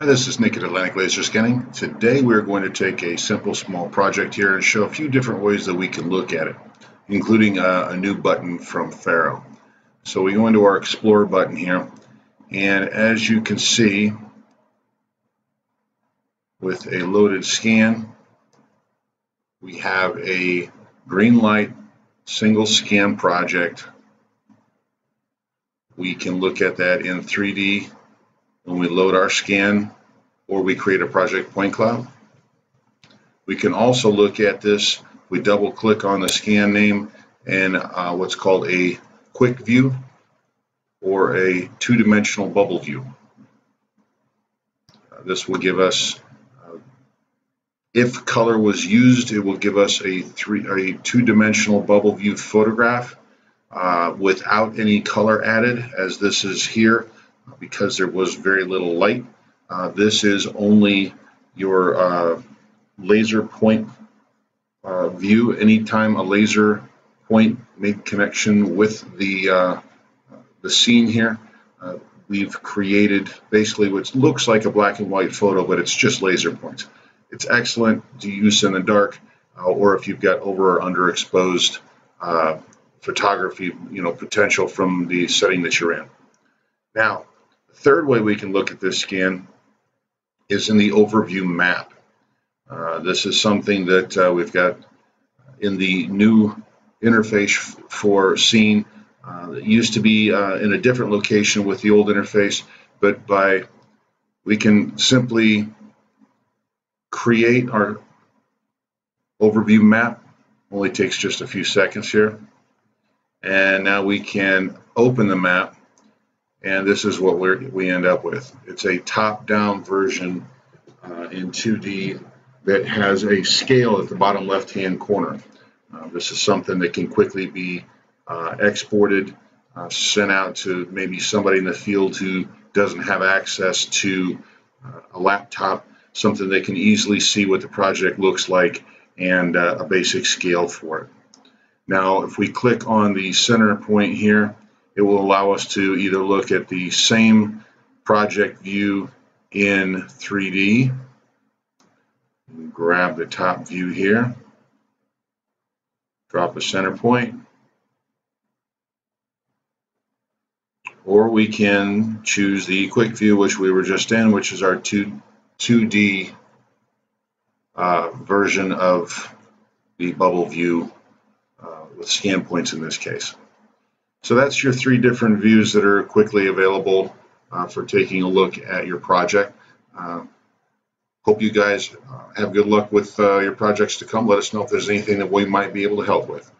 Hi, this is Nick at Atlantic Laser Scanning. Today we're going to take a simple small project here and show a few different ways that we can look at it, including a, a new button from Faro. So we go into our Explore button here, and as you can see, with a loaded scan, we have a green light single scan project. We can look at that in 3D when we load our scan or we create a project point cloud. We can also look at this, we double click on the scan name and uh, what's called a quick view or a two-dimensional bubble view. Uh, this will give us, uh, if color was used, it will give us a three, a two-dimensional bubble view photograph uh, without any color added, as this is here because there was very little light. Uh, this is only your uh, laser point uh, view. Anytime a laser point made connection with the uh, the scene here, uh, we've created basically what looks like a black and white photo, but it's just laser points. It's excellent to use in the dark, uh, or if you've got over or underexposed photography, you know, potential from the setting that you're in. Now, third way we can look at this scan is in the overview map. Uh, this is something that uh, we've got in the new interface for SCENE. Uh, it used to be uh, in a different location with the old interface, but by we can simply create our overview map. Only takes just a few seconds here. And now we can open the map and this is what we we end up with. It's a top-down version uh, in 2D that has a scale at the bottom left-hand corner. Uh, this is something that can quickly be uh, exported, uh, sent out to maybe somebody in the field who doesn't have access to uh, a laptop, something they can easily see what the project looks like and uh, a basic scale for it. Now, if we click on the center point here, it will allow us to either look at the same project view in 3D. Grab the top view here. Drop a center point. Or we can choose the quick view, which we were just in, which is our 2, 2D uh, version of the bubble view uh, with scan points in this case. So that's your three different views that are quickly available uh, for taking a look at your project. Uh, hope you guys uh, have good luck with uh, your projects to come. Let us know if there's anything that we might be able to help with.